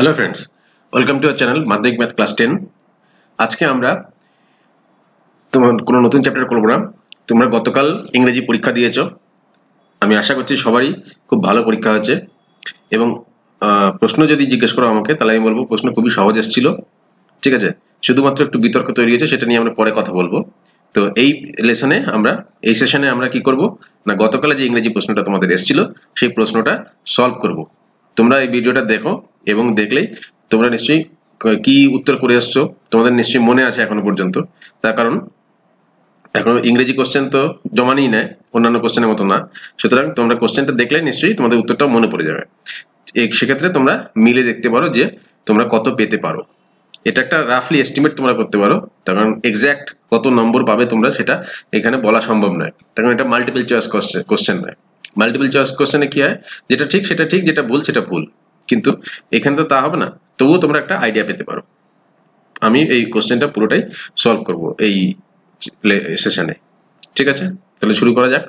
Hello friends welcome to our channel Madhyamik math class ten আজকে আমরা তোমার কোনো নতুন চ্যাপ্টার করব না। তোমরা গতকাল ইংরেজি পরীক্ষা দিয়েছ। আমি আশা করছি সবারই খুব ভালো পরীক্ষা হয়েছে। এবং প্রশ্ন যদি জিজ্ঞেস করো আমাকে, তাহলে আমি বলব প্রশ্ন খুবই সহজ এসেছিল। ঠিক আছে? শুধুমাত্র একটু বিতর্ক তৈরি হয়েছে, সেটা নিয়ে আমরা পরে কথা বলব। তো এই লেসনে আমরা, এই সেশনে আমরা কি করব? না, গতকালে যে ইংরেজি প্রশ্নটা তোমাদের এসেছিল, সেই প্রশ্নটা সলভ করব। তোমরা এই ভিডিওটা দেখো। এবং দেখলেই তোমরা নিশ্চয়ই ক- উত্তর করে এসছো তোমাদের নিশ্চয়ই মনে আছে এখনও পর্যন্ত। তার কারণ, এখন ইংরেজি কোশ্চেন তো জমা নিই নেয় অন্যান্য কোশ্চেনের মতো না। সুতরাং তোমরা কোশ্চেনটা দেখলে নিশ্চয়ই তোমাদের উত্তরটা মনে পড়ে যাবে। সেক্ষেত্রে তোমরা মিলে দেখতে পারো যে তোমরা কত পেতে পারো। এটা একটা রাফলি এস্টিমেট তোমরা করতে পারো, তার কারণ এক্স্যাক্ট কত নম্বর পাবে তোমরা সেটা এখানে বলা সম্ভব নয়। কারণ এটা মাল্টিপল চয়েস কোশ্চেন নয়। মাল্টিপল চয়েস কোশ্চেনে কি হয়? যেটা ঠিক, সেটা ঠিক, যেটা ভুল, সেটা ভুল। কিন্তু এখানে তো তা হবে না। তবুও তোমরা একটা আইডিয়া পেতে পারো। আমি এই কোশ্চেনটা পুরোটাই সলভ করব এই সেশনে ঠিক আছে? তাহলে শুরু করা যাক।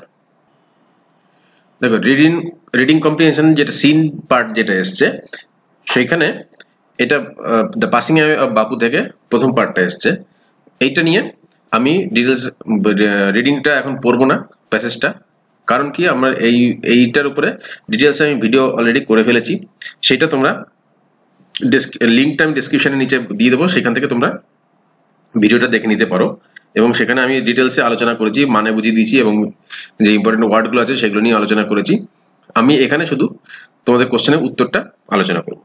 দেখো রিডিং রিডিং কম্প্রিহেনশন যেটা সিন পার্ট যেটা এসছে সেইখানে এটা দ্য পাসিং অফ বাপু থেকে প্রথম পার্টটা এসছে। এইটা নিয়ে আমি ডিটেলস রিডিংটা এখন পড়ব না প্যাসেজটা কারণ কি, আমার এই, এইটার উপরে ডিটেলস আমি ভিডিও অলরেডি করে ফেলেছি। সেটা তোমরা লিঙ্কটা আমি ডিসক্রিপশনের নিচে দিয়ে দেবো, সেখান থেকে তোমরা ভিডিওটা দেখে নিতে পারো। এবং সেখানে আমি ডিটেলসে আলোচনা করেছি মানে বুঝিয়ে দিয়েছি এবং যে ইম্পর্টেন্ট ওয়ার্ডগুলো আছে সেগুলো নিয়ে আলোচনা করেছি। আমি এখানে শুধু তোমাদের কোশ্চেনের উত্তরটা আলোচনা করব।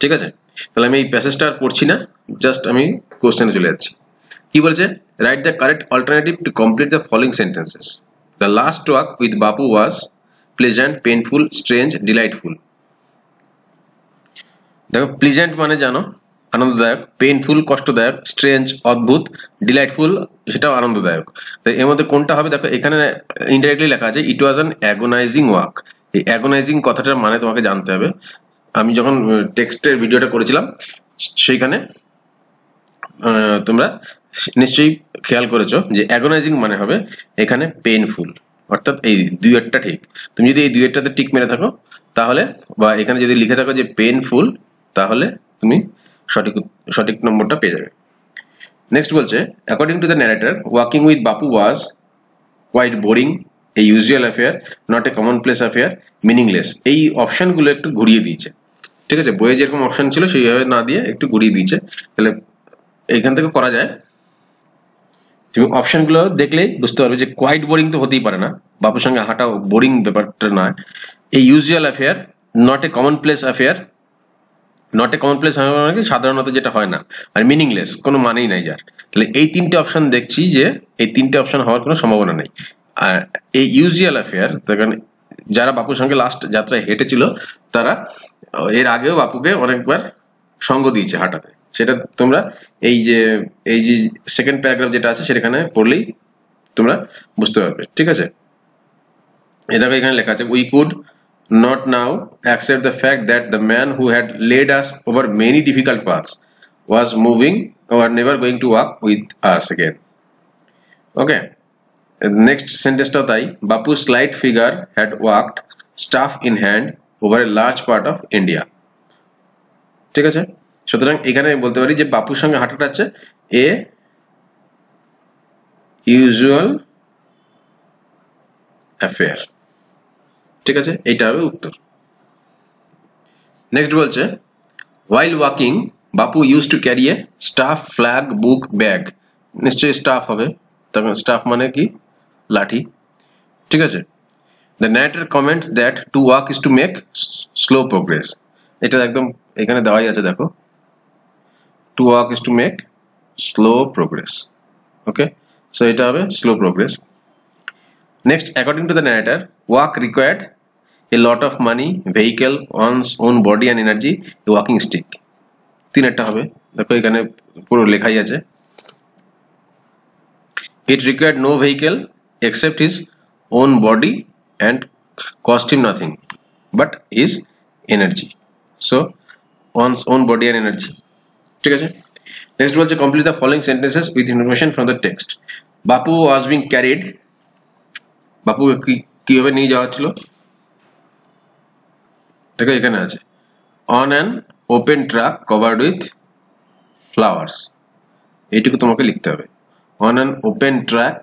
ঠিক আছে? তাহলে আমি এই প্যাসেজটা আর পড়ছি না জাস্ট আমি কোশ্চেনে চলে যাচ্ছি। কি বলছে? Write the correct alternative to complete the following sentences the last walk with Bapu was pleasant painful strange delightful দেখো প্লিজেন্ট মানে জানো, আনন্দদায়ক পেইনফুল কষ্টদায়ক স্ট্রেঞ্জ অদ্ভুত ডিলাইটফুল সেটাও আনন্দদায়ক। তো এর মধ্যে কোনটা হবে? দেখো, এখানে ইনডাইরেক্টলি লেখা আছে it was an agonising walk এই অ্যাগোনাইজিং কথাটার মানে তোমাকে জানতে হবে। আমি যখন টেক্সটের ভিডিওটা করেছিলাম, সেইখানে তোমরা নিশ্চয়ই খেয়াল করেছ যে অ্যাগোনাইজিং মানে হবে এখানে পেইনফুল অর্থাৎ এই দুইয়েরটা ঠিক। তুমি যদি এই দুইয়েরটাতে টিক মেরে থাকো, তাহলে বা এখানে যদি লিখে থাকো যে পেইনফুল তাহলে তুমি সঠিক সঠিক নম্বরটা পেয়ে যাবে। নেক্সট বলছে according to the narrator walking with Bapu was quite boring a usual affair not a common place affair meaningless এই অপশনগুলো একটু ঘুরিয়ে দিয়েছে। ঠিক আছে? বইয়ে যেরকম অপশন ছিল, সেইভাবে না দিয়ে একটু ঘুরিয়ে দিয়েছে। তাহলে এইখান থেকে করা যায় তুমি অপশনগুলো দেখলেই বুঝতে পারবে যে কোয়াইট বোরিং তো হতেই পারে না। বাপুর সঙ্গে হাঁটা বোরিং ব্যাপারটা নয়। এই usual affair not a common place affair not a common place মানে সাধারণত যেটা হয় না। আর মিনিংলেস কোনো মানেই নাই যার। তাহলে এই তিনটে অপশন দেখছি যে এই তিনটে অপশন হওয়ার কোনো সম্ভাবনা নেই। আর এই ইউজুয়াল অ্যাফেয়ার কারণ যারা বাপুর সঙ্গে লাস্ট যাত্রায় হেঁটেছিল, তারা এর আগেও বাপুকে অনেকবার সঙ্গ দিয়েছে হাঁটাতে। সেটা তোমরা এই যে এই যে সেকেন্ড প্যারাগ্রাফ যেটা আছে সেখানে পড়লেই তোমরা বুঝতে পারবে ঠিক আছে এটাকে এখানে লেখা আছে we could not now accept the fact that the man who had led us over many difficult paths was moving or never going to walk with us again. Okay. Next sentence টাও তাই বাপু slight figure had walked staff in hand over a large part of India. ঠিক আছে সুতরাং এখানে আমি বলতে পারি যে বাপুর সঙ্গে হাঁটাটা হচ্ছে এ ইউজুয়াল অ্যাফেয়ার ঠিক আছে? এইটা হবে উত্তর। নেক্সট বলছে while walking Bapu used to carry a staff flag book bag নিশ্চয়ই স্টাফ হবে। তখন স্টাফ মানে কি? লাঠি। ঠিক আছে? The narrator comments that to walk is to make slow progress এটা একদম এখানে দেওয়াই আছে, দেখো। To walk is to make slow progress okay so এটা হবে slow progress Next, according to the narrator, work required a lot of money, vehicle, one's own body and energy, a walking stick. it required no vehicle except his own body and cost him nothing but his energy so one's own body and energy ঠিক আছে? Next বলছে complete the following sentences with information from the text Bapu was being carried বাপু কীভাবে নিয়ে যাওয়া ছিল দেখো, এখানে আছে। On an open truck covered with flowers এইটুকু তোমাকে লিখতে হবে। On an open truck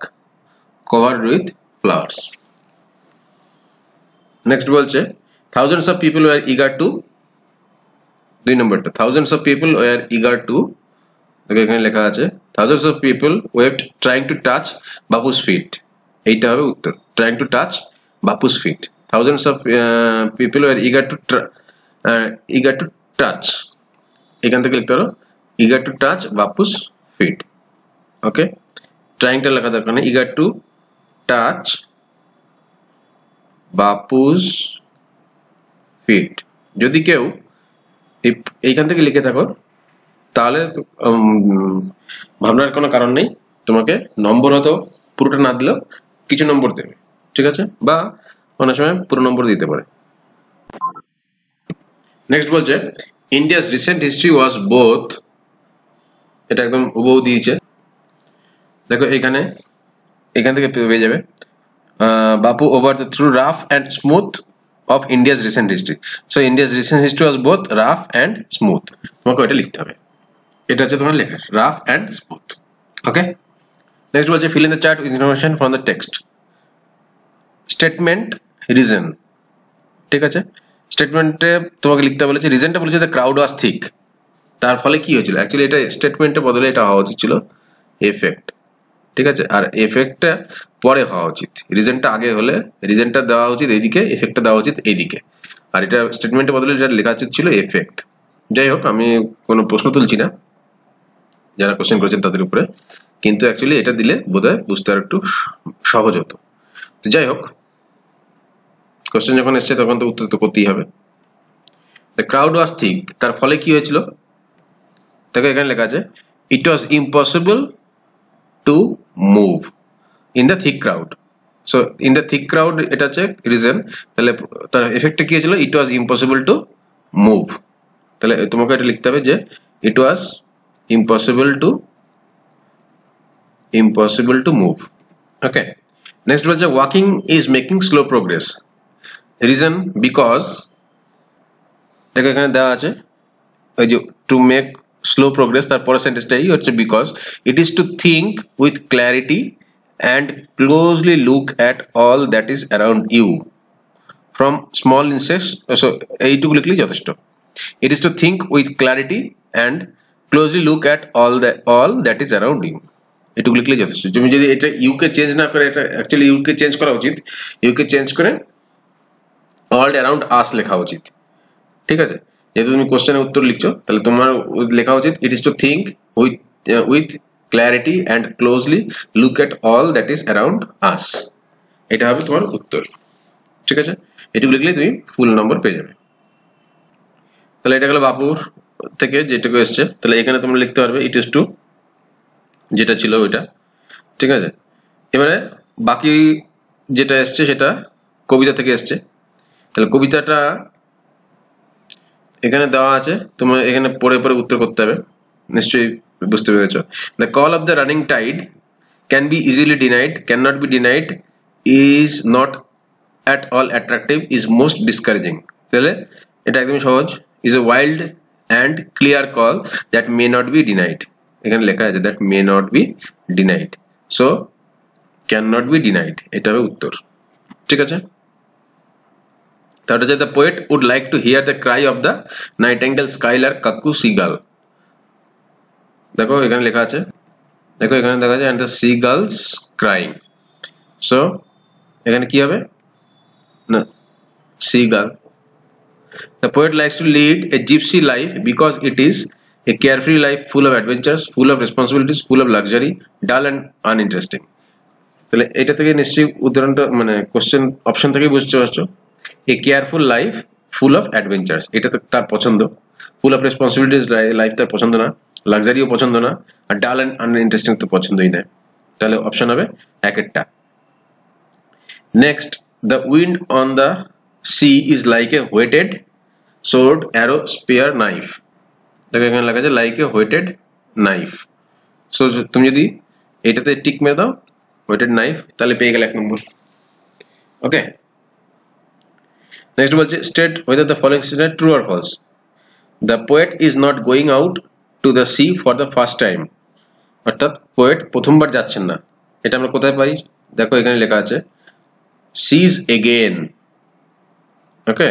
covered with flowers next বলছে thousands of people were eager to দুই নম্বরটা thousands of people were eager to দেখো এখানে লেখা আছে thousands of people were trying to touch Bapu's feet এইটা হবে উত্তর trying to touch Bapu's feet thousands of people were eager to eager to touch এখান থেকে লিখতে পারো eager to touch Bapu's feet okay ট্রাইংটা লেখা দরকার নেই eager to touch Bapu's feet যদি কেউ এইখান থেকে লিখে থাকো। তাহলে ভাবনার কোনো কারণ নেই। তোমাকে নম্বর হয়তো পুরোটা না দিলেও কিছু নম্বর দেবে, ঠিক আছে? বা অনেক সময় পুরো নম্বর দিতে পারে। নেক্সট বলছে India's recent history was both এটা একদম হুবহু দিয়েছে। দেখো এখানে, এখান থেকে পেয়ে যাবে। Bapu over the through rough and smooth of India's recent history so India's recent history was both rough and smooth তোমাকে ওইটা লিখতে হবে। এটা হচ্ছে তোমার লেখা rough and smooth okay next বলছে fill in the chart information from the text statement reason ঠিক আছে? স্টেটমেন্টে তোমাকে লিখতে বলেছে রিজনটা বলেছে দ্য ক্রাউড ওয়াজ থিক তার ফলে কি হয়েছিল? অ্যাকচুয়ালি এটা স্টেটমেন্টের বদলে এটা হওয়া উচিত ছিল এফেক্ট ঠিক আছে? আর এফেক্টটা পরে হওয়া উচিত। রিজেন্টটা আগে হলে রিজেন্টটা দেওয়া উচিত এইদিকে এফেক্টটা দেওয়া উচিত এইদিকে। আর এটা স্টেটমেন্টের বদলে যেটা লেখা উচিত ছিল এফেক্ট যাই হোক, আমি কোনো প্রশ্ন তুলছি না। যারা কোশ্চেন করেছেন তাদের উপরে। কিন্তু অ্যাকচুয়ালি এটা দিলে বোধহয় বুঝতে আর একটু সহজ হতো। তো যাই হোক কোশ্চেন যখন এসছে তখন তো উত্তর তো করতেই হবে। দ্য ক্রাউড ওয়াজ থিক তার ফলে কি হয়েছিল? দেখো এখানে লেখা আছে it was impossible to move in the thick crowd so in the thick crowd এটা হচ্ছে রিজন তাহলে তার এফেক্টটা কি হয়েছিল? It was impossible to move তাহলে তোমাকে এটা লিখতে হবে যে it was impossible to impossible to move. Okay. Next বলছে, walking is making slow progress. Reason because, দেখো এখানে দেওয়া আছে, ওই যে টু মেক স্লো প্রোগ্রেস তারপরে সেন্টেন্সটাই হচ্ছে because it is to think with clarity and closely look at all that is around you from small insects so এইটুকু লিখলেই যথেষ্ট। It is to think with clarity and closely look at all all that is around you এটুকু লিখলে যথেষ্ট। তুমি যদি এটা UK change না করে, এটা অ্যাকচুয়ালি ইউকে চেঞ্জ করা উচিত। ইউকে চেঞ্জ করে অল অ্যারাউন্ড আস লেখা উচিত। ঠিক আছে? যেহেতু তুমি কোশ্চেনের উত্তর লিখছো, তাহলে তোমার লেখা উচিত it is to think with with clarity and closely look at all that is around us এটা হবে তোমার উত্তর। ঠিক আছে? এটুকু লিখলে তুমি ফুল নম্বর পেয়ে যাবে। তাহলে এটা গেলো বাপুর থেকে যেটুকু এসছে। তাহলে এখানে তোমরা লিখতে পারবে ইট ইস টু যেটা ছিল ওইটা। ঠিক আছে? এবারে বাকি যেটা এসছে সেটা কবিতা থেকে এসছে। তাহলে কবিতাটা এখানে দেওয়া আছে, তোমার এখানে পড়ে পড়ে উত্তর করতে হবে। নিশ্চয়ই বুঝতে পেরেছ। The call of the running tide can be easily denied can not be denied is not at all attractive is most discouraging তাহলে এটা একদম সহজ। Is a wild and clear call that may not be denied এখানে লেখা আছে that may not be denied so can not be denied এটা হবে উত্তর। ঠিক আছে? হচ্ছে the poet would like to hear the cry of the nightingale skylark cuckoo seagull দেখো এখানে লেখা আছে দেখো এখানে দেখা যায় and the seagulls crying so এখানে কি হবে না seagull The poet likes to lead a gypsy life because it is a carefree life full of adventures, full of responsibilities, full of luxury, dull and uninteresting. তাহলে এটা থেকে নিশ্চয়ই উদাহরণটা মানে কোশ্চেন অপশন থেকেই বুঝতে পারছ? A careful life full of adventures এটা তো তার পছন্দ। ফুল অফ রেসপন্সিবিলিটিস লাইফ তার পছন্দ না। লাক্সারিও পছন্দ না। আর ডাল অ্যান্ড আনইন্টারেস্টিং তো পছন্দই না। তাহলে অপশন হবে এক একটা। Next the wind on the sea is like a whetted sword arrow spear knife দেখো এখানে লেখা আছে like a whetted knife so তুমি যদি এটাতে টিক মেরে দাও ওয়েটেড নাইফ তাহলে পেয়ে গেলে এক নম্বর। ওকে নেক্সট বলছে state whether the following statement true or false the poet is not going out to the sea for the first time অর্থাৎ পোয়েট প্রথমবার যাচ্ছেন না। এটা আমরা কোথায় পাই? দেখো, এখানে লেখা আছে seas again okay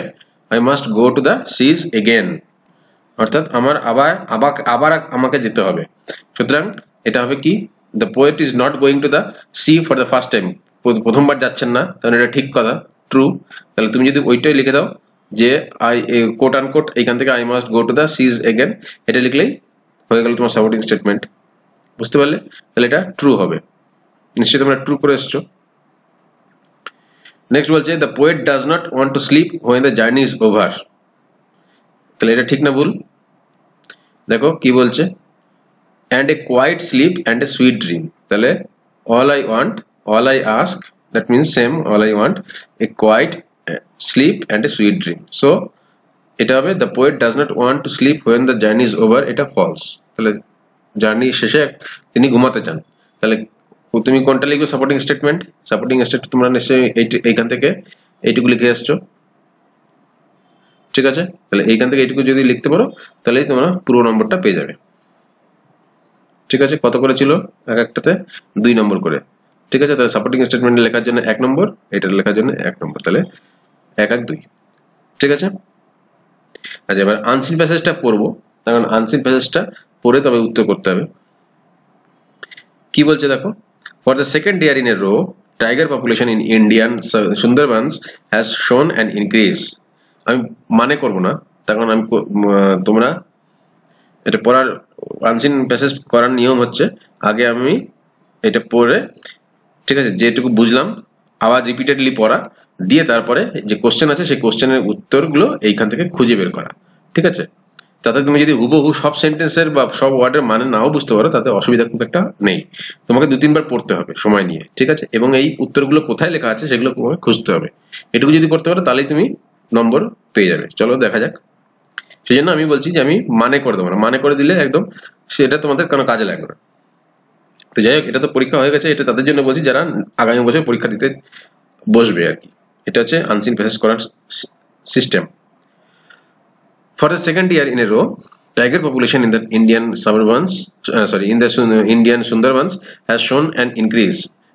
I must go to the seas again অর্থাৎ আমার আবার আবার আবার আমাকে যেতে হবে। সুতরাং এটা হবে কি? The poet is not going to the sea for the first time প্রথমবার যাচ্ছেন না, তাহলে এটা ঠিক কথা। ট্রু তাহলে তুমি যদি ওইটাই লিখে দাও যে আই কোট আন কোট এখান থেকে I must go to the seas again এটা লিখলেই হয়ে গেল তোমার সাপোর্টিং স্টেটমেন্ট বুঝতে পারলে? তাহলে এটা ট্রু হবে। নিশ্চয়ই তোমরা ট্রু করে এসছো। নেক্সট বলছে the poet does not want to sleep when the journey is over তাহলে এটা ঠিক না ভুল? দেখো কি বলছে and a quiet sleep and a sweet dream তাহলে all I want all I ask that means same all I want a quiet sleep and a sweet dream so এটা হবে the poet does not want to sleep when the journey is over এটা false তাহলে journey শেষে, তিনি ঘুমাতে চান। তাহলে তুমি কোনটা লিখবে? সাপোর্টিং স্টেটমেন্ট সাপোর্টিং স্টেটমেন্ট তোমরা নিশ্চয়ই এইখান থেকে এইটুকু লিখে আসছো। ঠিক আছে? তাহলে এইখান থেকে এইটুকু যদি লিখতে পারো, তাহলে তোমরা পুরো নম্বরটা পেয়ে যাবে। ঠিক আছে? কত করে ছিল? এক একটাতে দুই নম্বর করে। ঠিক আছে? তাহলে সাপোর্টিং স্টেটমেন্ট লেখার জন্য এক নম্বর এটা লেখার জন্য এক নম্বর। তাহলে এক এক দুই। ঠিক আছে? আচ্ছা এবার আনসিন প্যাসেজটা পড়ব। কারণ আনসিন প্যাসেজটা পড়ে তবে উত্তর করতে হবে। কি বলছে দেখো? For the second year in a row tiger population in Indian Sundarbans has shown and increase আমি মানে করব না। তখন আমি তোমরা এটা পড়ার আনসিন প্যাসেজ করার নিয়ম হচ্ছে, আগে আমি এটা পড়ে ঠিক আছে, যেটুকু বুঝলাম আবার রিপিটেডলি পড়া, দিয়ে তারপরে যে কোশ্চেন আছে, সেই কোশ্চেনের উত্তরগুলো এইখান থেকে খুঁজে বের করা, ঠিক আছে? তাতে তুমি যদি হুবহু সব সেন্টেন্সের বা সব ওয়ার্ডের মানে নাও বুঝতে পারো, তাতে অসুবিধা খুব একটা নেই। তোমাকে দু তিনবার পড়তে হবে সময় নিয়ে, ঠিক আছে? এবং এই উত্তরগুলো কোথায় লেখা আছে, সেগুলো তোমাকে খুঁজতে হবে। এটুকু যদি করতে পারো, তাহলেই তুমি নম্বর পেয়ে যাবে। চলো দেখা যাক। সেই জন্য আমি বলছি যে আমি মানে করে দেবো না। মানে করে দিলে একদম সেটা তোমাদের কোনো কাজে লাগবে না। তো যাই হোক, এটা তো পরীক্ষা হয়ে গেছে, এটা তাদের জন্য বলছি, যারা আগামী বছর পরীক্ষা দিতে বসবে আর কি। এটা হচ্ছে আনসিন প্রসেস করার system for the second year in a row tiger population in the Indian suburbans sorry in the Indian Sundarbans has shown and increase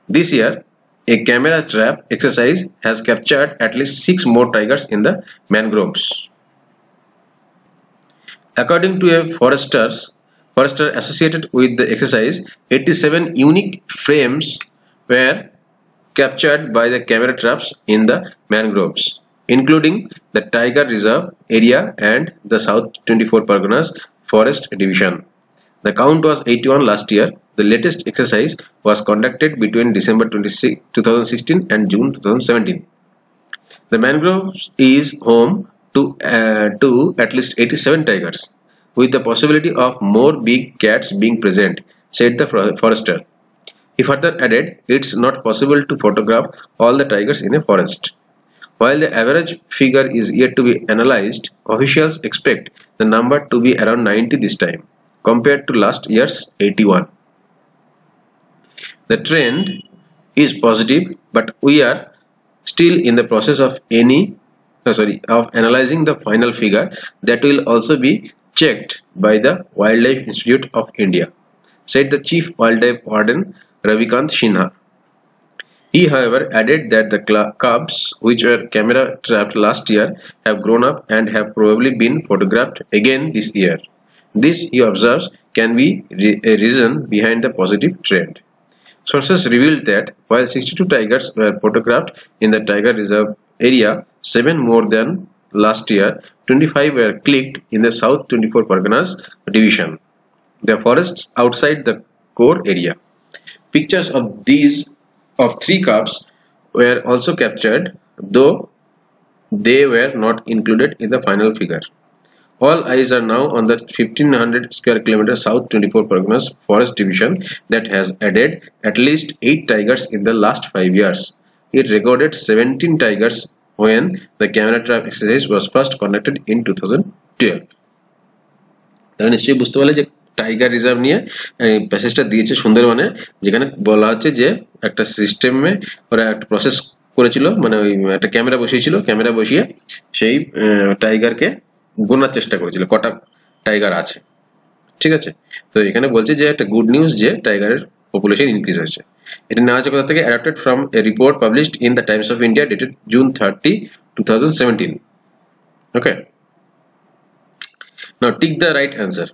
this year a camera trap exercise has captured at least six more tigers in the mangroves according to a foresters forester associated with the exercise, 87 unique frames were captured by the camera traps in the mangroves, including the Tiger Reserve area and the South 24 Parganas Forest Division. The count was 81 last year. The latest exercise was conducted between December 26, 2016 and June 2017. The mangroves is home to, uh, to at least 87 tigers, with the possibility of more big cats being present, said the forester. He further added, it's not possible to photograph all the tigers in a forest. While the average figure is yet to be analyzed, officials expect the number to be around 90 this time, compared to last year's 81. The trend is positive, but we are still in the process of any sorry of analyzing the final figure that will also be checked by the Wildlife Institute of India, said the chief wildlife warden Ravikant Sinha. He, however, added that the cubs, which were camera trapped last year, have grown up and have probably been photographed again this year. This, he observes, can be a reason behind the positive trend. Sources revealed that while 62 tigers were photographed in the tiger reserve area, 7 more than last year, 25 were clicked in the South 24 Parganas division, the forests outside the core area. Pictures of these of three cubs were also captured, though they were not included in the final figure. All eyes are now on the 1500 square kilometer South 24 Parganas Forest Division that has added at least 8 tigers in the last 5 years. It recorded 17 tigers when the camera trap exercise was first conducted in 2012. তারা নিশ্চয়ই বুঝতে পারলে যে tiger reserve নিয়ে প্যাসেজটা দিয়েছে সুন্দরবনে, যেখানে বলা হচ্ছে যে একটা সিস্টেমে ওরা একটা প্রসেস করেছিল মানে ওই একটা ক্যামেরা বসিয়েছিল ক্যামেরা বসিয়ে সেই টাইগারকে গোনার চেষ্টা করেছিল, কটা টাইগার আছে। ঠিক আছে? তো এখানে বলছে যে একটা গুড নিউজ যে টাইগারের পপুলেশন ইনক্রিজ হয়েছে। এটা নেওয়া হয়েছে কোথা থেকে adapted from a report published in the Times of India dated June thirty two thousand seventeen okay Now tick the right answer.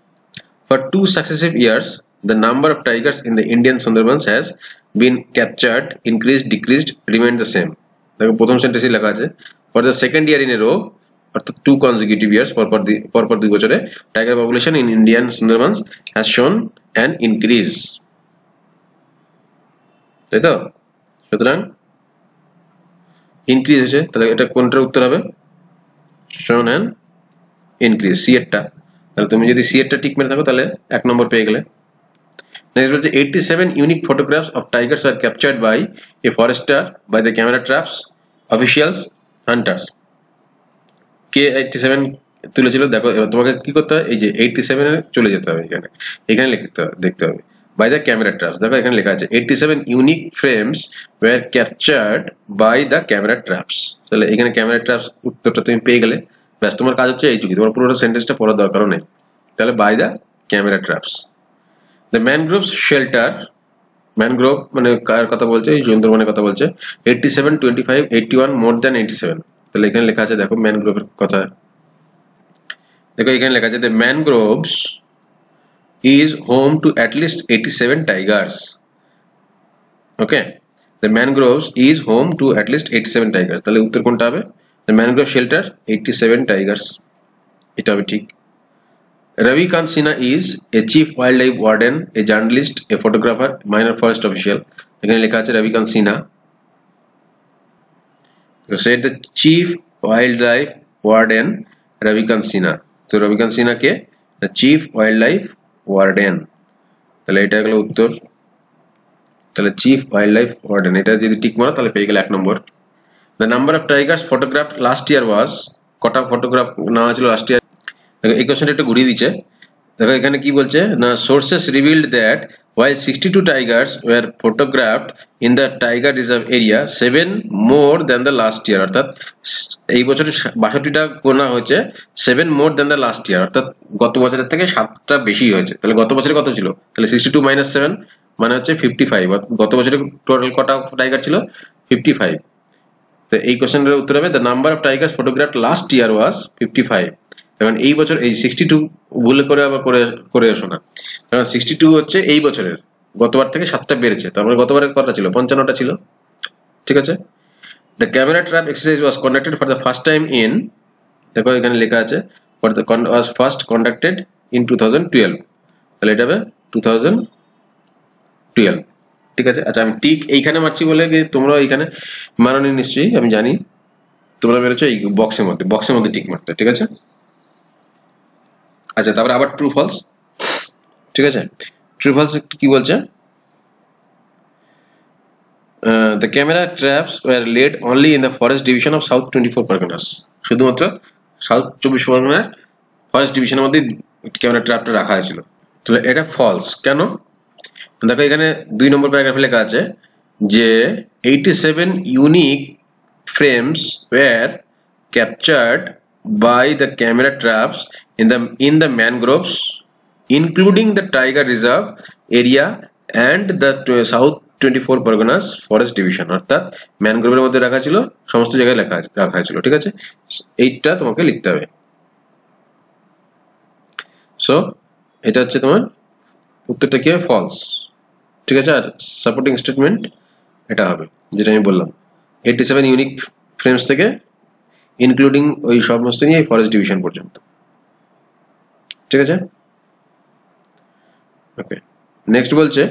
For two successive years, the number of tigers in the Indian Sundarbans has been captured, increased, decreased, remained the same. দেখো প্রথম সেন্টেন্সই লেখা আছে for the second year in a row অর্থাৎ two consecutive years পরপর পরপর দুই বছরে tiger population in Indian Sundarbans has shown an increase তাই তো সুতরাং ইনক্রিজ হয়েছে, তাহলে এটা কোনটার উত্তর হবে? শোন অ্যান ইনক্রিজ সি এরটা তাহলে তুমি যদি সি এরটা টিক মেরে থাকো, তাহলে এক নম্বর পেয়ে গেলে। নেক্সট বলছে eighty seven unique photographs of tigers are captured by a forester by the camera traps officials hunters K eighty seven তুলেছিল? দেখো তোমাকে কি করতে হবে? এই যে এইটটি সেভেনে চলে যেতে হবে এখানে। এখানে লিখতে হবে, দেখতে হবে। বাই দ্য ক্যামেরা ট্রাপস দেখো এখানে লেখা আছে eighty seven unique frames were captured by the camera traps তাহলে এখানে ক্যামেরা ট্রাপস উত্তরটা তুমি পেয়ে গেলে ব্যাস তোমার কাজ হচ্ছে এইটুকু তোমার পুরোটা সেন্টেন্সটা পড়ার দরকারও নেই তাহলে by the camera traps the mangroves shelter mangrove মানে কার কথা বলছে এই সুন্দরবনের কথা বলছে eighty seven twenty five eighty one more than eighty seven তাহলে এখানে লেখা আছে দেখো ম্যানগ্রোভের কথা দেখো এখানে লেখা আছে the mangroves is home to at least 87 tigers okay the mangroves is home to at least 87 tigers তাহলে উত্তর কোনটা হবে the mangrove shelter 87 tigers এটা হবে ঠিক Ravi Kant Sinha is a chief wildlife warden a journalist a photographer minor forest official এখানে লেখা আছে Ravi Kant Sinha so said the chief wildlife warden Ravi Kant Sinha so Ravi Kant Sinha K the chief wildlife warden তাহলে এটা গেল উত্তর। তাহলে chief wildlife warden এটা যদি ঠিক মারো তাহলে পেয়ে গেলে এক নম্বর। The number of tigers photograph last year was কটা ফটোগ্রাফ নেওয়া ছিল লাস্ট ইয়ার দেখো, এই কোশ্চেনটা একটু ঘুরিয়ে দিচ্ছে। দেখো, এখানে কি বলছে? না sources revealed that while 62 tigers were photographed in the tiger reserve area, seven more than the last year. অর্থাৎ এই বছরে বাষট্টিটা গোনা হয়েছে seven more than the last year অর্থাৎ গত বছরের থেকে সাতটা বেশি হয়েছে। তাহলে গত বছরে কত ছিল? তাহলে সিক্সটি টু মাইনাস সেভেন মানে হচ্ছে ফিফটি ফাইভ গত বছরে টোটাল কটা টাইগার ছিল? ফিফটি ফাইভ তো এই কোশ্চেনের উত্তর হবে the number of tigers photograph last year was fifty five কারণ এই বছর, এই সিক্সটি টু ভুলে করে আবার করে করে এসো না। কারণ সিক্সটি টু হচ্ছে এই বছরের। গতবার থেকে সাতটা বেড়েছে। তার মানে গতবারের কটা ছিল? পঞ্চান্নটা ছিল। ঠিক আছে? The camera trap exercise was conducted for the first time in দেখো এখানে লেখা আছে for the was first conducted in two thousand twelve তাহলে এটা হবে টু থাউজেন্ড টুয়েলভ ঠিক আছে? আচ্ছা আমি টিক এইখানে মারছি বলে তোমরা এইখানে মারনি নিশ্চয়ই, আমি জানি। তোমরা বেরোছো এই বক্সের মধ্যে বক্সের মধ্যে টিক মারতে, ঠিক আছে? আচ্ছা তারপরে আবার ট্রু ফলস ঠিক আছে? ট্রু ফলস কি বলছে? The camera traps were laid only in the forest division of south twenty four Parganas শুধুমাত্র সাউথ চব্বিশ পরগনার ফরেস্ট ডিভিশনের মধ্যে ক্যামেরা ট্র্যাপটা রাখা হয়েছিল। তো এটা ফলস কেন? দেখো, এখানে দুই নম্বর প্যারাগ্রাফে লেখা আছে যে eighty seven unique frames were captured by the camera traps in the in the mangroves, including the tiger reserve area and the south 24 Parganas forest division অর্থাৎ ম্যানগ্রোভের মধ্যে রাখা ছিল, সমস্ত জায়গায় লেখা, রাখা ছিল ঠিক আছে? এইটা তোমাকে লিখতে হবে। সো এটা হচ্ছে তোমার উত্তরটা কি হবে? ফলস ঠিক আছে? আর সাপোর্টিং স্টেটমেন্ট এটা হবে, যেটা আমি বললাম। এইটি সেভেন ইউনিক ফ্রেমস থেকে ইনক্লুডিং ওই সমস্ত নিয়ে ফরেস্ট ডিভিশন পর্যন্ত। ঠিক আছে? ওকে নেক্সট বলছে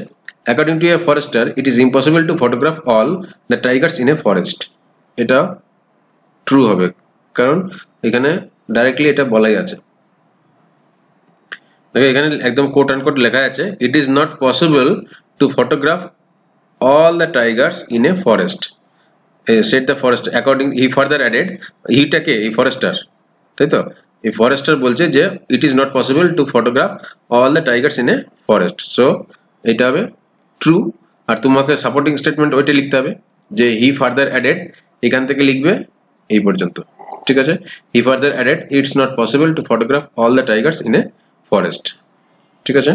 according to a forester it is impossible to photograph all the tigers in a forest এটা ট্রু হবে কারণ এখানে ডাইরেক্টলি এটা বলাই আছে। দেখো এখানে একদম কোট অ্যান্ড কোট লেখা আছে it is not possible to photograph all the tigers in a forest set the forest according he further added হিটাকে এই ফরেস্টার তাই তো? এই ফরেস্টার বলছে যে it is not possible to photograph all the tigers in a forest so এটা হবে true আর তোমাকে supporting statement ওইটা লিখতে হবে, যে হি ফার্দার অ্যাডেড এখান থেকে লিখবে এই পর্যন্ত। ঠিক আছে? He further added it's not possible to photograph all the tigers in a forest ঠিক আছে?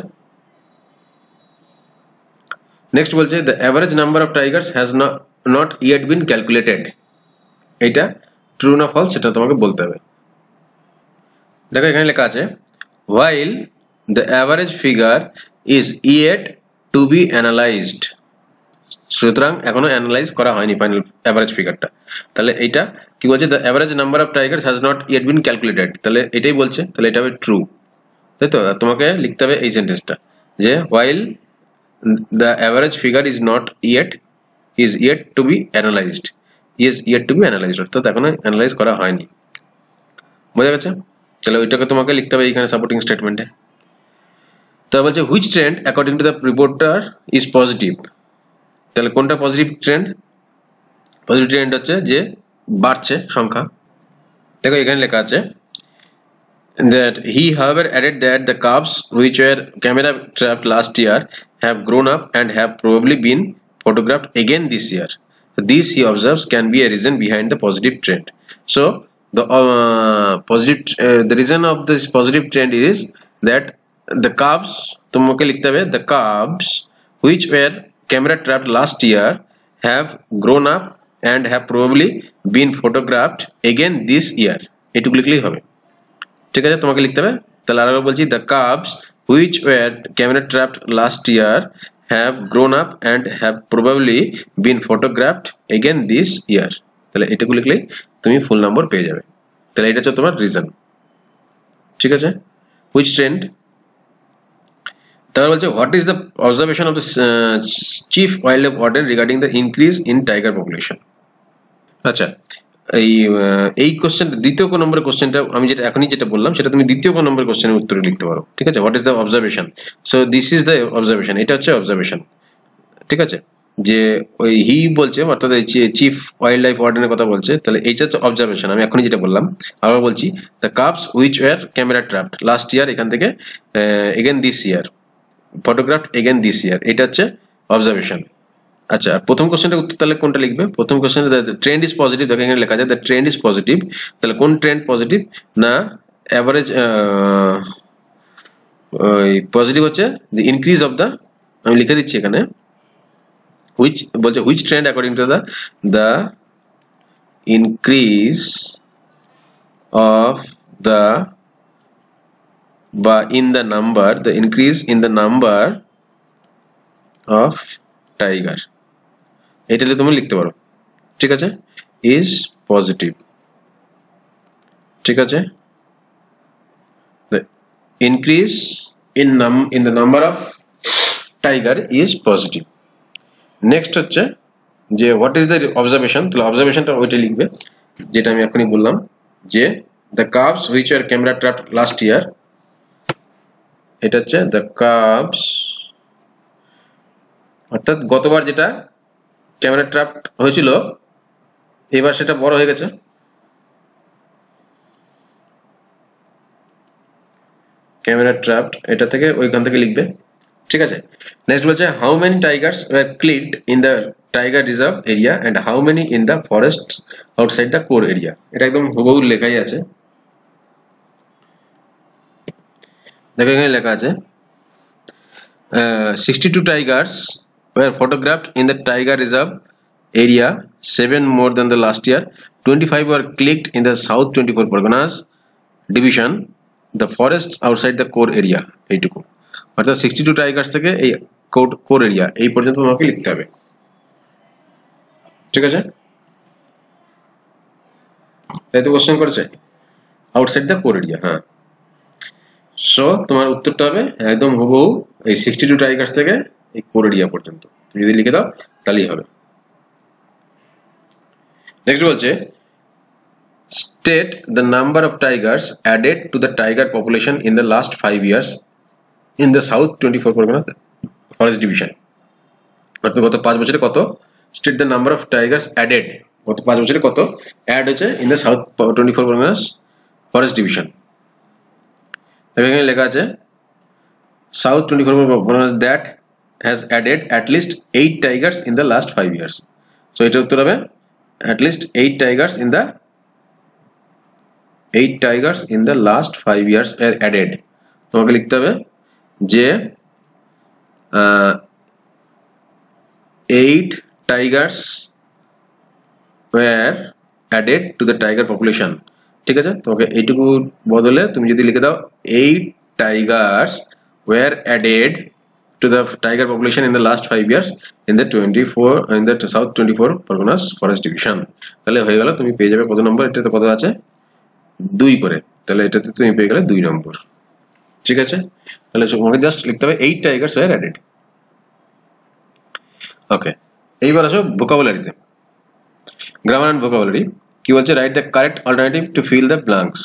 নেক্সট বলছে the average number of tigers has not yet been calculated এটা ট্রু না ফলস সেটা তোমাকে বলতে হবে। দেখো এখানে লেখা আছে, while the average figure is yet to be analyzed সুতরাং এখনও অ্যানালাইজ করা হয়নি ফাইনাল অ্যাভারেজ ফিগারটা তাহলে এটা কি বলছে? The average number of tigers has not yet been calculated তাহলে এটাই বলছে, তাহলে এটা হবে ট্রু তাই তো? তোমাকে লিখতে হবে এই সেন্টেন্সটা যে while the average figure is not yet is yet to be analyzed is yet to be analyzed অর্থাৎ এখনও অ্যানালাইজ করা হয়নি বোঝা গেছে তাহলে ওইটাকে তোমাকে লিখতে হবে এখানে সাপোর্টিং স্টেটমেন্টে তা বলছে which trend according to the reporter is positive তাহলে কোনটা পজিটিভ ট্রেন্ড পজিটিভ ট্রেন্ড হচ্ছে যে বাড়ছে সংখ্যা দেখো এখানে লেখা আছে that he however added that the calves which were camera trapped last year have grown up and have probably been photographed again this year so this he observes can be a reason behind the positive trend so the uh, positive uh, the reason of this positive trend is that the calves তোমাকে লিখতে হবে the calves which were camera trapped last year have grown up and have probably been photographed again this year এটুকু লিখলেই হবে ঠিক আছে তোমাকে লিখতে হবে তাহলে আরেকবার বলছি the cubs which were camera trapped last year have grown up and have probably been photographed again this year তাহলে এটুকু লিখলেই তুমি ফুল নম্বর পেয়ে যাবে। তাহলে এটা হচ্ছে তোমার রিজন ঠিক আছে? হুইচ ট্রেন্ড তারপর বলছে what is the observation of the chief wildlife warden regarding the increase in tiger population আচ্ছা এই এই কোশ্চেন দ্বিতীয় কোন নম্বরের কোশ্চেনটা আমি যেটা, এখনই যেটা বললাম, সেটা তুমি দ্বিতীয় কোন নম্বরের কোশ্চেনের উত্তরে লিখতে পারো, ঠিক আছে? What is the observation so this is the observation এটা হচ্ছে অবজারভেশন ঠিক আছে? যে, ওই হি বলছে, অর্থাৎ চিফ ওয়াইল্ড লাইফ ওয়ার্ডেনের কথা বলছে, তাহলে এইটা হচ্ছে অবজারভেশন আমি এখনই যেটা বললাম, আবার বলছি the cubs which were camera trapped last year এখান থেকে again this year photograph again this year এটা হচ্ছে অবজারভেশন আচ্ছা প্রথম কোশ্চেনটা উত্তর তাহলে কোনটা লিখবে? প্রথম কোশ্চেন ট্রেন্ড ইজ পজিটিভ দেখো এখানে লেখা যায় দ্য ট্রেন্ড ইজ পজিটিভ তাহলে কোন ট্রেন্ড পজিটিভ না অ্যাভারেজ ওই পজিটিভ হচ্ছে দি ইনক্রিজ অফ দ্য আমি লিখে দিচ্ছি এখানে হুইচ বলছে which trend according to the the increase of the বা in the number the increase in the number of tiger এটা তুমি লিখতে পারো। ঠিক আছে? ইজ পজিটিভ ঠিক আছে? ইনক্রিজ ইন নাম in the number of tiger is positive next হচ্ছে যে হোয়াট ইজ দ্য অবজারভেশন তাহলে অবজারভেশনটা ওইটাই লিখবে, যেটা আমি এখনই বললাম, যে the cubs which are camera trap last year এটা হচ্ছে দ্য কাবস অর্থাৎ গতবার যেটা ক্যামেরা ট্র্যাপ হয়েছিল, এবার সেটা বড় হয়ে গেছে। ক্যামেরা ট্র্যাপড এটা থেকে ওইখান থেকে লিখবে। ঠিক আছে? নেক্সট বলছে how many tigers were clicked in the tiger reserve area and how many in the forest outside the core area এটা একদম হুবহু লেখাই আছে। দেখো এখানে লেখা আছে sixty two tigers were photographed in the tiger reserve area, seven more than the last year. 25 were clicked in the South 24 Parganas division, the forests outside the core area. এইটুকু অর্থাৎ সিক্সটি টু টাইগার্স থেকে এই core area এই পর্যন্ত তোমাকে লিখতে হবে ঠিক আছে তাই তো কোশ্চেন করেছে আউটসাইড দ্য কোর এরিয়া হ্যাঁ সো তোমার উত্তরটা হবে একদম হুবহু এই সিক্সটি টু টাইগার্স থেকে এই কোর এরিয়া পর্যন্ত। তুমি যদি লিখে দাও, তাহলেই হবে। নেক্সট বলছে state the number of tigers added to the tiger population in the last five years in the south twenty four Pargana forest division অর্থাৎ গত পাঁচ বছরে কত? State the number of tigers added গত পাঁচ বছরে কত? অ্যাড হয়েছে in the south twenty four Parganas forest division এখানে লেখা আছে south twenty four Parganas that has added at least 8 tigers in the last 5 years. So এটা উত্তর হবে at least 8 tigers in the eight tigers in the last five years এর added তোমাকে লিখতে হবে, যে eight tigers were added to the tiger population ঠিক আছে? তোমাকে এইটুকু বদলে তুমি যদি লিখে দাও eight tigers were added to the tiger population in the last five years in the 24 in the south 24 Parganas forest division. তাহলে হয়ে গেল, তুমি পেয়ে যাবে কত নম্বর? এটাতে কত আছে? দুই করে। তাহলে এটাতে তুমি পেয়ে গেলে দুই নম্বর। ঠিক আছে? তাহলে তোমাকে জাস্ট লিখতে হবে eight tigers were added okay এইবার আসো ভোকাবুলারিতে গ্রামার অ্যান্ড ভোকাবুলারি কি বলছে? Write the correct alternative to fill the blanks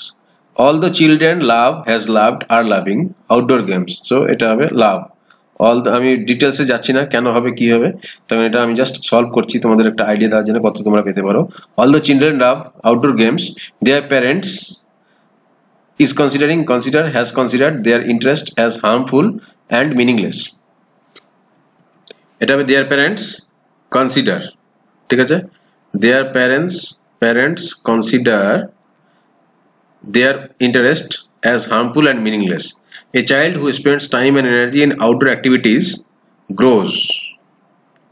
all the children love has loved are loving outdoor games so এটা হবে লাভ অল আমি ডিটেলসে যাচ্ছি না, কেন হবে, কি হবে, তবে এটা আমি জাস্ট সলভ করছি, তোমাদের একটা আইডিয়া দেওয়ার জন্য কত তোমরা পেতে পারো। All the children love outdoor games their parents is considering, consider, has considered their interest as harmful and meaningless. এটা হবে দেয়ার প্যারেন্টস কনসিডার ঠিক আছে? Their parents parents consider their interest as harmful and meaningless. A child who spends time and energy in outdoor activities grows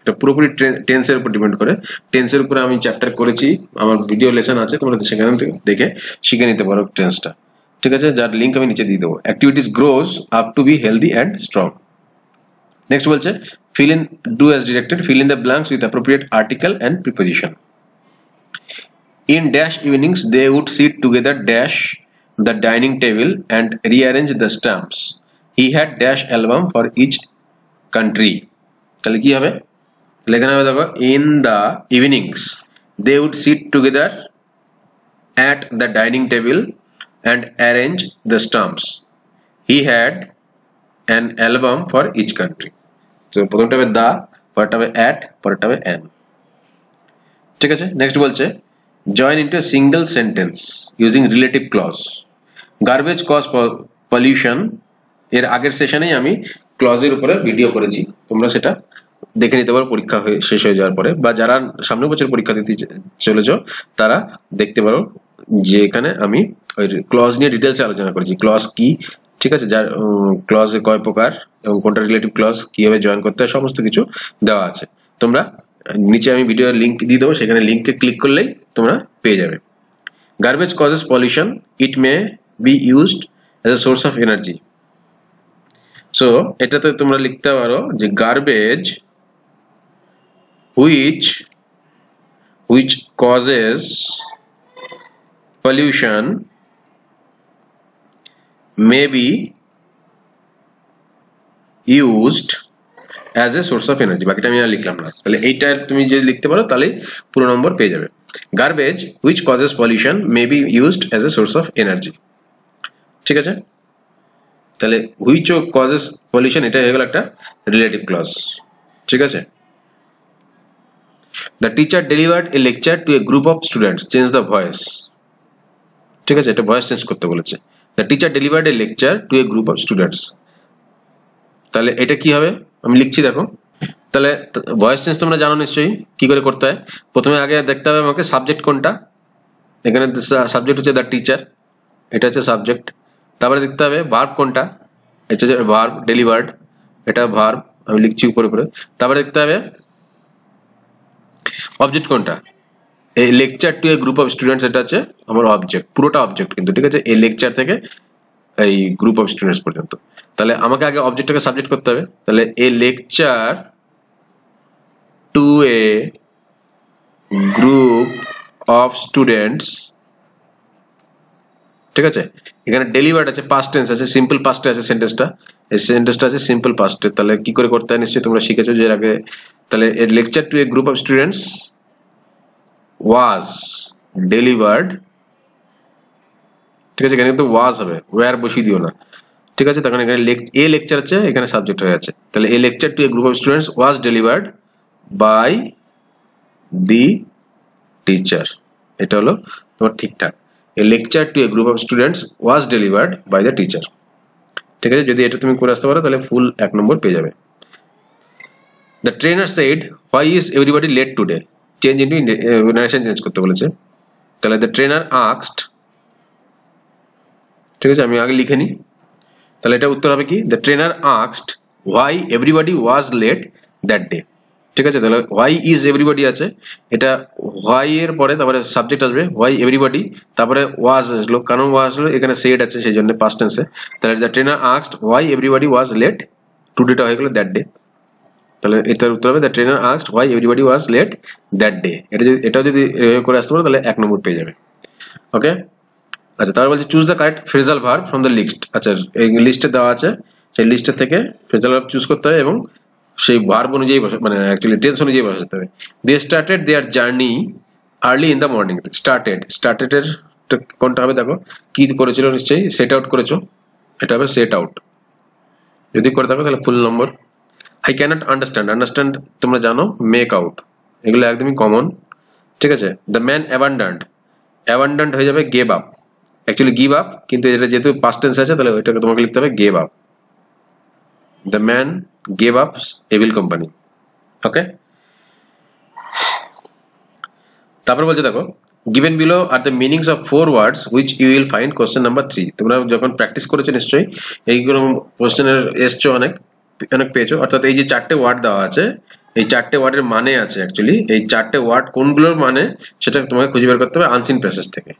এটা পুরোপুরি টেন্সের উপর depend করে টেন্সের উপরে আমি চ্যাপ্টার করেছি আমার ভিডিও লেসন আছে তোমরা সেখানে দেখে শিখে নিতে পারো টেন্সটা ঠিক আছে যার লিঙ্ক আমি নিচে দিয়ে দেবো activities grows up to be healthy and strong next বলছে fill in do as directed fill in the blanks with appropriate article and preposition in dash evenings they would sit together dash the dining table and rearrange the stamps he had dash album for each country তাহলে কি হবে লেখানো হবে দেখো in the evenings they would sit together at the dining table and arrange the stamps he had an album for each country তো প্রথমটা হবে দা পরেরটা হবে অ্যাট পরেরটা হবে অ্যান ঠিক আছে নেক্সট বলছে join into a single sentence using relative clause Garbage cause pollution এর আগের সেশনেই আমি ক্লজের উপরে ভিডিও করেছি। তোমরা সেটা দেখে নিতে পারো, পরীক্ষা হয়ে শেষ হয়ে যাওয়ার পরে। বা যারা সামনের বছর পরীক্ষা দিতে চলেছ, তারা দেখতে পারো যে এখানে আমি ওই ক্লজ নিয়ে ডিটেলসে আলোচনা করেছি। ক্লজ কি? ঠিক আছে, যার ক্লজে কয় প্রকার এবং কোনটা রিলেটিভ ক্লজ কীভাবে জয়েন করতে হয়, সমস্ত কিছু দেওয়া আছে। তোমরা নিচে আমি ভিডিওর লিঙ্ক দিয়ে দেবো, সেখানে লিঙ্কে ক্লিক করলেই তোমরা পেয়ে যাবে। Garbage causes pollution it may be used as a source of energy so এটাতে তোমরা লিখতে পারো যে garbage which which causes pollution may be used as a source of energy. বাকিটা আমি আর লিখলাম না। তাহলে এইটা তুমি যদি লিখতে পারো, তাহলে পুরো নম্বর পেয়ে যাবে। Garbage which causes pollution may be used as a source of energy ঠিক আছে? তাহলে হুইচ ও কজেস পলিউশন এটা হয়ে গেল একটা রিলেটিভ ক্লজ ঠিক আছে? The teacher delivered a lecture to a group of students change the voice ঠিক আছে? এটা ভয়েস চেঞ্জ করতে বলেছে। The teacher delivered a lecture to a group of students তাহলে এটা কি হবে? আমি লিখছি দেখো। তাহলে ভয়েস চেঞ্জ তোমরা জানো নিশ্চয়ই, কি করে করতে হয়? প্রথমে আগে দেখতে হবে আমাকে সাবজেক্ট কোনটা। এখানে সাবজেক্ট হচ্ছে দ্য টিচার এটা হচ্ছে সাবজেক্ট তারপরে দেখতে হবে ভার্ব কোনটা? হচ্ছে ভার্ব ডেলিভার্ড এটা ভার্ব আমি লিখছি উপরে উপরে। তারপরে দেখতে হবে অবজেক্ট কোনটা? এই lecture to a group of students এটা হচ্ছে আমার অবজেক্ট পুরোটা অবজেক্ট কিন্তু, ঠিক আছে? এই লেকচার থেকে এই গ্রুপ অফ স্টুডেন্টস পর্যন্ত। তাহলে আমাকে আগে অবজেক্টটাকে সাবজেক্ট করতে হবে। তাহলে a lecture to a group of students ঠিক আছে? এখানে ডেলিভার্ড আছে পাস্ট টেন্স আছে সিম্পল পাস্টে আছে সেন্টেন্সটা এই সেন্টেন্সটা আছে সিম্পল পাস্টে তাহলে কি করে করতে হয়? নিশ্চয়ই তোমরা শিখেছো যে আগে তাহলে lecture to a group of students was delivered ঠিক আছে? এখানে কিন্তু ওয়াজ হবে। ওয়ার বসিয়ে দিও না। ঠিক আছে? তখন এখানে এ লেকচার আছে, এখানে সাবজেক্ট হয়ে আছে। তাহলে a lecture to a group of students was delivered by the teacher এটা হলো তোমার ঠিকঠাক। A lecture to a group of students was delivered by the teacher ঠিক আছে? যদি এটা তুমি করে আসতে পারো, তাহলে ফুল এক নম্বর পেয়ে যাবে। The trainer said why is everybody late today change into narration change করতে বলেছে। তাহলে দ্য ট্রেনার আক্সড ঠিক আছে? আমি আগে লিখে নিই তাহলে এটা উত্তর হবে কি? The trainer আক্সড why everybody was late that day ঠিক আছে? তাহলে হোয়াই ইজ এভরিবডি আছে? এটা হোয়াই এর পরে তারপরে সাবজেক্ট আসবে হোয়াই এভরিবডি তারপরে ওয়াজ আসলো। কারণ ওয়াজ আসলো, এখানে সেট আছে সেই জন্য পাস্ট টেন্সে তাহলে দ্য ট্রেনার আক্সড হোয়াই এভরিবডি ওয়াজ লেট টু ডেটা হয়ে গেলো দ্যাট ডে তাহলে এটার উত্তর হবে the trainer আক্সড why everybody was late that day এটা যদি এটাও যদি করে আসতে পারো, তাহলে এক নম্বর পেয়ে যাবে। ওকে আচ্ছা তারপর বলছে choose the correct phrasal verb from the list আচ্ছা এই লিস্টে দেওয়া আছে, সেই লিস্টের থেকে ফ্রেজাল ভার্ব চুজ করতে হবে এবং সেই ভার্ব অনুযায়ী মানে অ্যাকচুয়ালি টেন্স অনুযায়ী বসাতে হবে। They started their journey early in the morning started স্টার্টেডের কোনটা হবে দেখো? কি করেছিল নিশ্চয়ই? সেট আউট করেছ। এটা হবে সেট আউট যদি করে থাকো তাহলে ফুল নম্বর আই ক্যানট আন্ডারস্ট্যান্ড আন্ডারস্ট্যান্ড তোমরা জানো মেক আউট এগুলো একদমই কমন ঠিক আছে? দ্য ম্যান অ্যাবান্ডান্ট অ্যাবান্ডান্ট হয়ে যাবে gave up actually give up কিন্তু এটা যেহেতু পাস্ট টেন্স আছে, তাহলে ওইটাকে তোমাকে লিখতে হবে gave up the man gave up evil company okay তারপর বলছে দেখো given below are the meanings of four words which you will find question number three তোমরা যখন প্র্যাকটিস করেছ নিশ্চয়ই এইগুলো কোশ্চেনের এসছো অনেক অনেক পেয়েছ। অর্থাৎ এই যে চারটে ওয়ার্ড দেওয়া আছে, এই চারটে ওয়ার্ডের মানে আছে অ্যাকচুয়ালি এই চারটে ওয়ার্ড কোনগুলোর মানে সেটা তোমাকে খুঁজে বের করতে হবে আনসিন প্যাসেজ থেকে।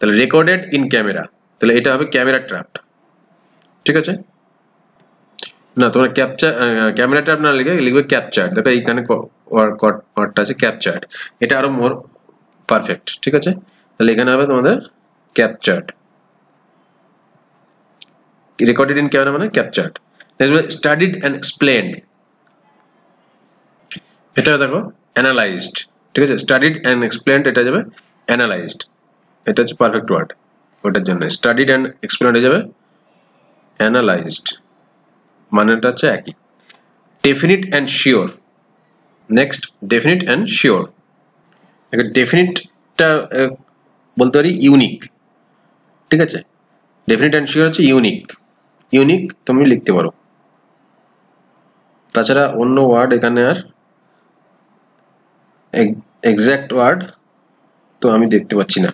তাহলে রেকর্ডেড ইন ক্যামেরা তাহলে এটা হবে ক্যামেরা ট্র্যাপড ঠিক আছে? না, তোমরা ক্যাপচার ক্যামেরা ট্র্যাপ না লিখে লিখবে ক্যাপচার দেখো এইখানে ওয়ার্ডটা আছে ক্যাপচার্ড এটা আরও মোর পারফেক্ট ঠিক আছে? তাহলে এখানে হবে তোমাদের ক্যাপচার্ড রেকর্ডেড ইন ক্যামেরা মানে ক্যাপচার্ড স্টাডিড অ্যান্ড এক্সপ্লেন্ড এটা দেখো অ্যানালাইজড ঠিক আছে? স্টাডিড অ্যান্ড এক্সপ্লেন্ড এটা যাবে অ্যানালাইজড এটা হচ্ছে পারফেক্ট ওয়ার্ড ওটার জন্য। স্টাডিড অ্যান্ড এক্সপ্লেন্ড হয়ে যাবে অ্যানালাইজড মানেটা হচ্ছে একই। Definite and sure next definite and sure ডেফিনিটটা বলতে পারি ইউনিক ঠিক আছে? ডেফিনিট অ্যান্ড শিওর হচ্ছে ইউনিক ইউনিক তুমি লিখতে পারো। তাছাড়া অন্য ওয়ার্ড এখানে আর এক্সাক্ট ওয়ার্ড তো আমি দেখতে পাচ্ছি না।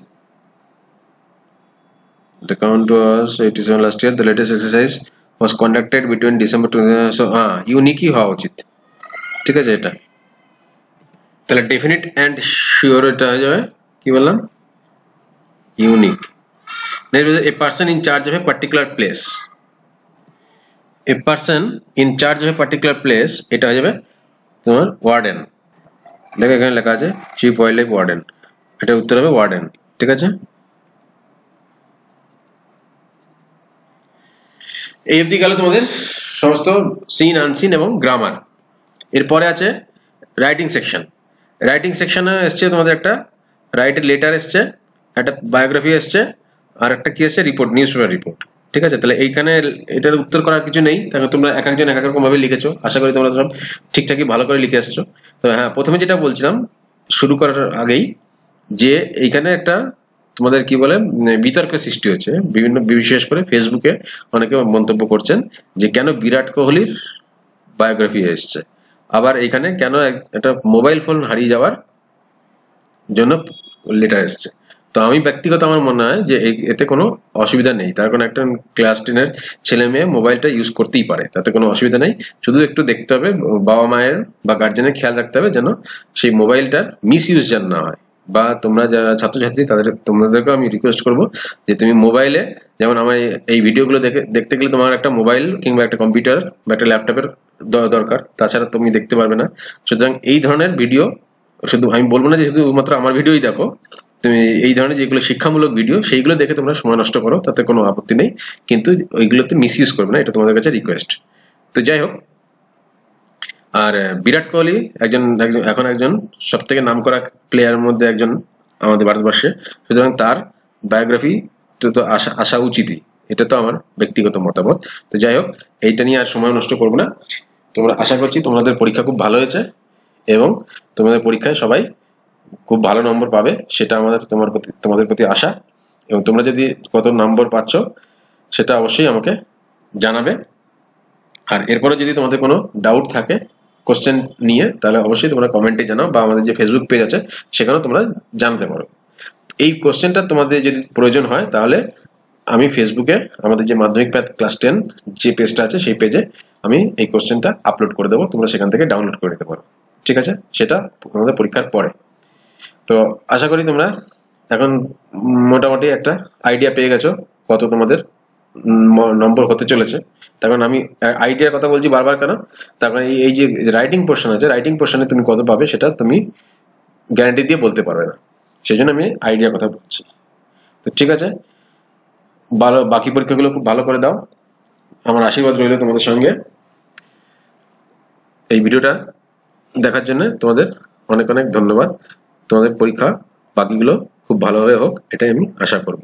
The count was 87 last year. The latest exercise was conducted between December 2000. So, হ্যাঁ ইউনিকই হওয়া উচিত ঠিক আছে এটা তাহলে ডেফিনিট অ্যান্ড শিওর এটা হয়ে যাবে কি বললাম unique a person in charge of a particular place a person in charge of a particular place এটা হয়ে যাবে তোমার ওয়ার্ডেন দেখো এখানে লেখা আছে চিফ ওয়াইল্ড লাইফ ওয়ার্ডেন এটা উত্তর হবে ওয়ার্ডেন ঠিক আছে এই অবধি গেল তোমাদের সমস্ত সিন আনসিন এবং গ্রামার এরপরে আছে রাইটিং সেকশন রাইটিং সেকশনে এসছে তোমাদের একটা রাইটের লেটার এসছে, একটা বায়োগ্রাফি এসছে, আর একটা কি আছে? রিপোর্ট নিউজ পেপার রিপোর্ট ঠিক আছে? তাহলে এইখানে এটার উত্তর করার কিছু নেই। তাহলে তোমরা এক একজন এক এক রকম ভাবে লিখেছো। আশা করি তোমরা সব ঠিকঠাকই ভালো করে লিখে আসছো তো হ্যাঁ প্রথমে যেটা বলছিলাম, শুরু করার আগেই যে এইখানে একটা তোমাদের কি বলে বিতর্কের সৃষ্টি হচ্ছে। বিভিন্ন, বিশেষ করে ফেসবুকে অনেকে মন্তব্য করছেন যে, কেন বিরাট কোহলির বায়োগ্রাফি এসছে? আবার এখানে কেন একটা মোবাইল ফোন হারিয়ে যাওয়ার জন্য লেটার এসছে। তো আমি ব্যক্তিগত আমার মনে হয় যে এতে কোনো অসুবিধা নেই। তার কারণ একটা ক্লাস টেনের ছেলে মেয়ে মোবাইলটা ইউজ করতেই পারে। তাতে কোনো অসুবিধা নেই। শুধু একটু দেখতে হবে বাবা মায়ের বা গার্জেনের খেয়াল রাখতে হবে যেন সেই মোবাইলটার মিস ইউজ যেন না হয়। বা তোমরা যারা ছাত্রছাত্রী, তাদের, তোমাদেরকেও আমি রিকোয়েস্ট করব যে তুমি মোবাইলে যেমন আমার এই ভিডিওগুলো দেখে, দেখতে গেলে তোমার একটা মোবাইল কিংবা একটা কম্পিউটার বা একটা ল্যাপটপের দরকার। তাছাড়া তুমি দেখতে পারবে না। সুতরাং এই ধরনের ভিডিও শুধু আমি বলব না যে শুধুমাত্র আমার ভিডিওই দেখো। তুমি এই ধরনের যেগুলো শিক্ষামূলক ভিডিও সেইগুলো দেখে তোমরা সময় নষ্ট করো, তাতে কোনো আপত্তি নেই। কিন্তু ওইগুলোতে মিস ইউজ করবে না, এটা তোমাদের কাছে রিকোয়েস্ট তো যাই হোক আর বিরাট কোহলি একজন এখন একজন সব থেকে নাম করা প্লেয়ারের মধ্যে একজন আমাদের ভারতবর্ষে। সুতরাং তার বায়োগ্রাফি তো তো আসা আসা উচিতই। এটা তো আমার ব্যক্তিগত মতামত। তো যাই হোক, এইটা নিয়ে আর সময় নষ্ট করব না। তোমরা আশা করছি তোমাদের পরীক্ষা খুব ভালো হয়েছে এবং তোমাদের পরীক্ষায় সবাই খুব ভালো নম্বর পাবে। সেটা আমাদের, তোমার প্রতি, তোমাদের প্রতি আশা। এবং তোমরা যদি কত নম্বর পাচ্ছ, সেটা অবশ্যই আমাকে জানাবে। আর এরপরে যদি তোমাদের কোনো ডাউট থাকে কোশ্চেন নিয়ে, তাহলে অবশ্যই তোমরা কমেন্টে জানাও, বা আমাদের যে ফেসবুক পেজ আছে, সেখানেও তোমরা জানতে পারো। এই কোশ্চেনটা তোমাদের যদি প্রয়োজন হয়, তাহলে আমি ফেসবুকে আমাদের যে মাধ্যমিক ম্যাথ ক্লাস টেন যে পেজটা আছে, সেই পেজে আমি এই কোশ্চেনটা আপলোড করে দেবো। তোমরা সেখান থেকে ডাউনলোড করে নিতে পারো। ঠিক আছে? সেটা তোমাদের পরীক্ষার পরে। তো আশা করি তোমরা এখন মোটামুটি একটা আইডিয়া পেয়ে গেছো, কত তোমাদের নম্বর হতে চলেছে। তখন আমি আইডিয়ার কথা বলছি বারবার কেন? তার কারণ এই যে রাইটিং পোর্শন আছে রাইটিং পোর্শনে তুমি কত পাবে সেটা তুমি গ্যারান্টি দিয়ে বলতে পারবে না। সেই জন্য আমি আইডিয়ার কথা বলছি। তো ঠিক আছে। ভালো, বাকি পরীক্ষাগুলো খুব ভালো করে দাও। আমার আশীর্বাদ রইল তোমাদের সঙ্গে এই ভিডিওটা দেখার জন্য। তোমাদের অনেক অনেক ধন্যবাদ। তোমাদের পরীক্ষা বাকিগুলো খুব ভালোভাবে হোক, এটাই আমি আশা করব।